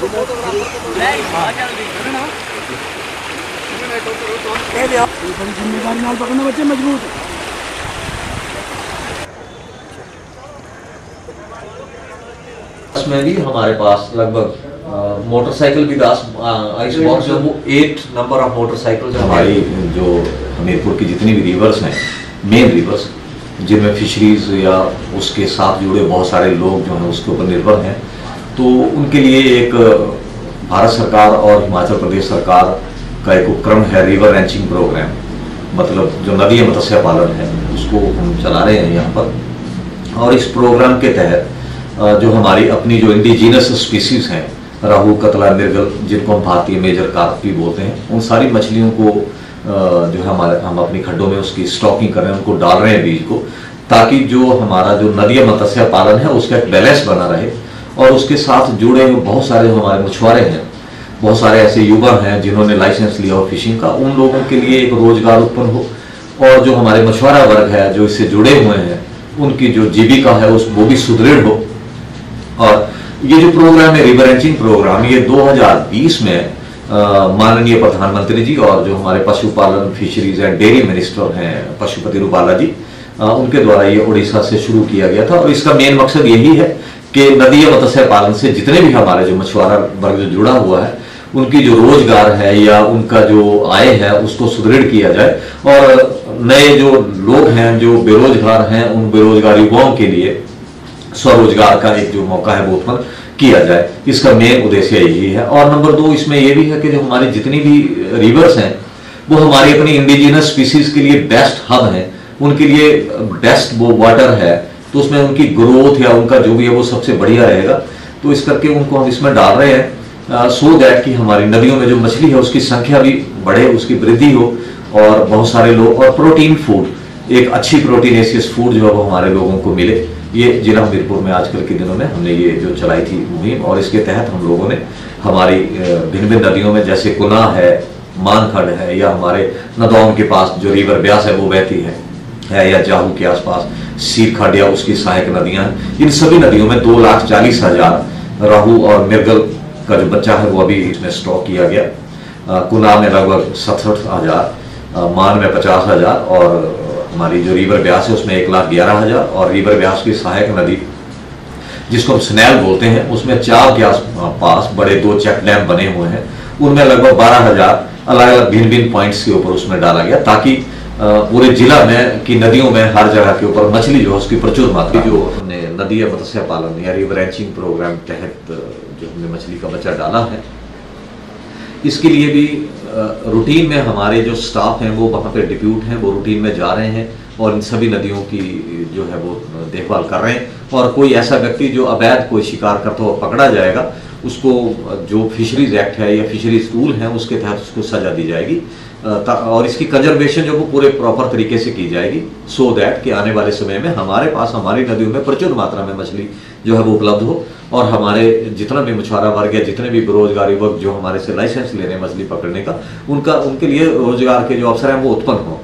बड़ी ज़िम्मेदारी नाल पकड़ना बच्चे मज़बूत में भी हमारे पास लगभग मोटरसाइकिल भी दस आइस बॉक्स जो। वो एट नंबर ऑफ़ मोटरसाइकिल हमारी। जो हमीरपुर की जितनी भी रिवर्स हैं मेन रिवर्स जिनमें फिशरीज या उसके साथ जुड़े बहुत सारे लोग जो हैं उसके ऊपर निर्भर हैं। तो उनके लिए एक भारत सरकार और हिमाचल प्रदेश सरकार का एक उपक्रम है रिवर रेंचिंग प्रोग्राम मतलब जो नदी मत्स्य पालन है, उसको हम चला रहे हैं यहाँ पर। और इस प्रोग्राम के तहत जो हमारी अपनी जो इंडिजीनस स्पीसीज हैं, राहु, कतला मिर्गल जिनको हम भारतीय मेजर कार्प भी बोलते हैं, उन सारी मछलियों को जो हमारे, हम अपनी खड्डों में उसकी स्टॉकिंग कर रहे हैं, उनको डाल रहे हैं बीज को, ताकि जो हमारा जो नदीय मत्स्य पालन है, उसका एक बैलेंस बना रहे। और उसके साथ जुड़े हुए बहुत सारे हमारे मछुआरे हैं। बहुत सारे ऐसे युवा हैं जिन्होंने लाइसेंस लिया हो फिशिंग का। उन लोगों के लिए एक रोज़गार उत्पन्न हो और जो हमारे मछुआरा वर्ग है जो इससे जुड़े हुए हैं उनकी जो जीविका है उस वो भी सुदृढ़ हो। और ये जो प्रोग्राम है रिवर रेंचिंग प्रोग्राम ये 2020 में माननीय प्रधानमंत्री जी और जो हमारे पशुपालन फिशरीज एंड डेयरी मिनिस्टर हैं पशुपति रूपाला जी अ, उनके द्वारा ये उड़ीसा से शुरू किया गया था। और इसका मेन मकसद यही है कि नदीय मत्स्य पालन से जितने भी हमारे जो मछुआरा वर्ग जो जुड़ा हुआ है, उनकी जो रोज़गार है या उनका जो आय है, उसको सुदृढ़ किया जाए। और नए जो लोग हैं, जो बेरोजगार हैं, उन बेरोजगार युवाओं के लिए स्वरोजगार का एक जो मौका है, वो उत्पन्न किया जाए। इसका मेन उद्देश्य यही है। और नंबर दो, इसमें यह भी है कि जो हमारी जितनी भी रिवर्स हैं, वो हमारी अपनी इंडिजिनस स्पीसीज के लिए बेस्ट हब हैं। उनके लिए बेस्ट वो वाटर है। तो उसमें उनकी ग्रोथ या उनका जो भी है वो सबसे बढ़िया रहेगा। तो इस करके उनको हम इसमें डाल रहे हैं सो दैट कि हमारी नदियों में जो मछली है उसकी संख्या भी बढ़े, उसकी वृद्धि हो और बहुत सारे लोग, और प्रोटीन फ़ूड एक अच्छी प्रोटीन प्रोटीनेशियस फ़ूड जो है वो हमारे लोगों को मिले। ये जिला हमीरपुर में आजकल के दिनों में हमने ये जो चलाई थी मुहिम, और इसके तहत हम लोगों ने हमारी भिन्न भिन्न नदियों में जैसे कुना है, मानखंड है, या हमारे नदौन के पास जो रिवर ब्यास है वो बहती है। है या जाहू के आसपास सीरखंड या उसकी सहायक नदियाँ। हैं इन सभी नदियों में दो लाख चालीस हज़ार राहु और मिर्गल का जो बच्चा है, वो अभी इसमें स्टॉक किया गया। कुना में लगभग सतसठ हज़ार मान में पचास हज़ार और हमारी जो रिवर ब्यास है, उसमें एक लाख ग्यारह हज़ार और रिवर ब्यास की सहायक नदी, जिसको हम स्नैल बोलते हैं, उसमें चार के पास बड़े दो चेक डैम बने हुए हैं। उनमें लगभग बारह हज़ार अलग अलग भिन्न भिन्न पॉइंट्स के ऊपर उसमें डाला गया, ताकि पूरे जिला में की नदियों में हर जगह के ऊपर मछली जो है उसकी प्रचुर मात्रा जो हमने नदी मत्स्य पालन या रिवर रैंचिंग प्रोग्राम तहत जो हमने मछली का बच्चा डाला है। इसके लिए भी रूटीन में हमारे जो स्टाफ हैं वो वहाँ पे डिप्यूट हैं वो रूटीन में जा रहे हैं और इन सभी नदियों की जो है वो देखभाल कर रहे हैं। और कोई ऐसा व्यक्ति जो अवैध कोई शिकार करता हुआ पकड़ा जाएगा उसको जो फिशरीज एक्ट है या फिशरीज रूल है उसके तहत उसको सजा दी जाएगी। और इसकी कंजर्वेशन जो पूरे प्रॉपर तरीके से की जाएगी सो so दैट कि आने वाले समय में हमारे पास, हमारी नदियों में प्रचुर मात्रा में मछली जो है वो उपलब्ध हो और हमारे जितना भी मछुआरा वर्ग या जितने भी बेरोजगारी वर्ग जो हमारे से लाइसेंस ले रहे हैं मछली पकड़ने का, उनका, उनके लिए रोज़गार के जो अवसर हैं वो उत्पन्न हो।